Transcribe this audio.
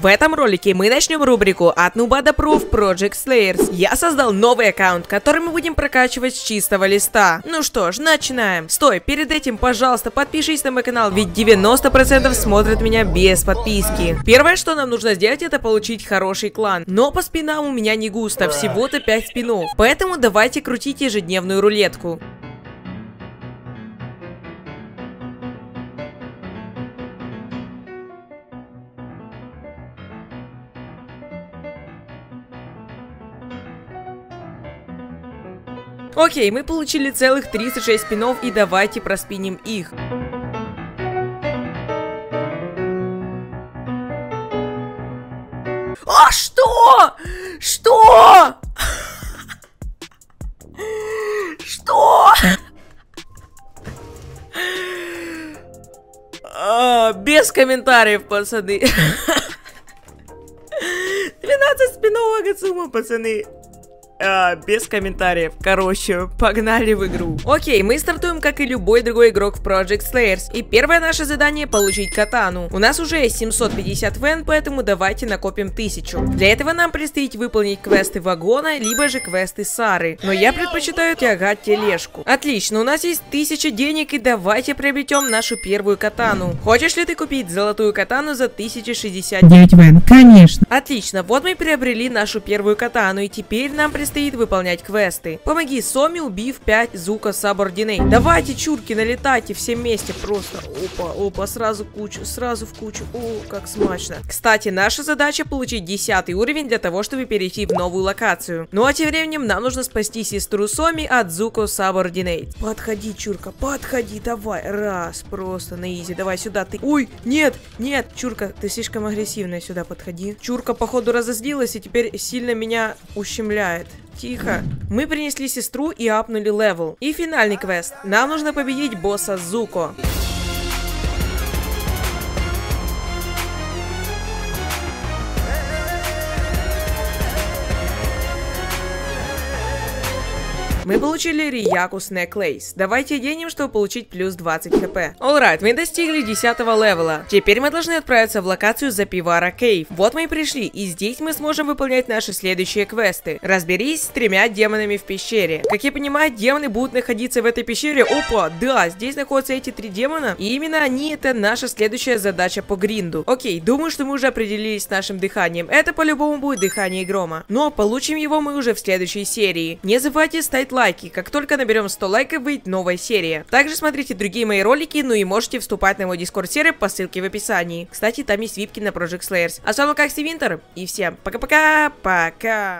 В этом ролике мы начнем рубрику от нуба до проф Project Slayers. Я создал новый аккаунт, который мы будем прокачивать с чистого листа. Ну что ж, начинаем. Стой, перед этим, пожалуйста, подпишись на мой канал, ведь 90% смотрят меня без подписки. Первое, что нам нужно сделать, это получить хороший клан. Но по спинам у меня не густо, всего-то 5 спинов. Поэтому давайте крутить ежедневную рулетку. Окей, мы получили целых 36 спинов и давайте проспиним их. А что? Что? Что? А, без комментариев, пацаны. 12 спинов Агацума, пацаны. А, без комментариев. Короче, погнали в игру. Окей, мы стартуем, как и любой другой игрок в Project Slayers. И первое наше задание получить катану. У нас уже есть 750 вен, поэтому давайте накопим 1000. Для этого нам предстоит выполнить квесты вагона, либо же квесты Сары. Но я предпочитаю тягать тележку. Отлично, у нас есть 1000 денег, и давайте приобретем нашу первую катану. Хочешь ли ты купить золотую катану за 1069 вен? Конечно. Отлично, вот мы приобрели нашу первую катану, и теперь нам предстоит выполнять квесты. Помоги Соми, убив 5 Зука Сабординей. Давайте, чурки, налетайте все вместе просто. Опа, опа, сразу кучу, сразу в кучу. О, как смачно. Кстати, наша задача получить 10 уровень для того, чтобы перейти в новую локацию. Ну а тем временем нам нужно спасти сестру Соми от Зуко Subordinate. Подходи, чурка, подходи, давай. Раз, просто на easy. Давай сюда, ты. Ой, нет, нет, чурка, ты слишком агрессивная, сюда подходи. Чурка, походу, разозлилась и теперь сильно меня ущемляет. Тихо. Мы принесли сестру и апнули level. И финальный квест. Нам нужно победить босса Зуко. Мы получили Риякус Necklace. Давайте оденем, чтобы получить плюс 20 хп. Alright, мы достигли 10 левела. Теперь мы должны отправиться в локацию Запивара Cave. Вот мы и пришли, и здесь мы сможем выполнять наши следующие квесты. Разберись с тремя демонами в пещере. Как я понимаю, демоны будут находиться в этой пещере. Опа, да, здесь находятся эти три демона. И именно они это наша следующая задача по гринду. Окей, думаю, что мы уже определились с нашим дыханием. Это по-любому будет дыхание грома. Но получим его мы уже в следующей серии. Не забывайте ставить лайки. Как только наберем 100 лайков, выйдет новая серия. Также смотрите другие мои ролики, ну и можете вступать на мой дискорд сервер по ссылке в описании. Кстати, там есть випки на Project Slayers. А с вами как Винтер, и всем пока-пока, пока!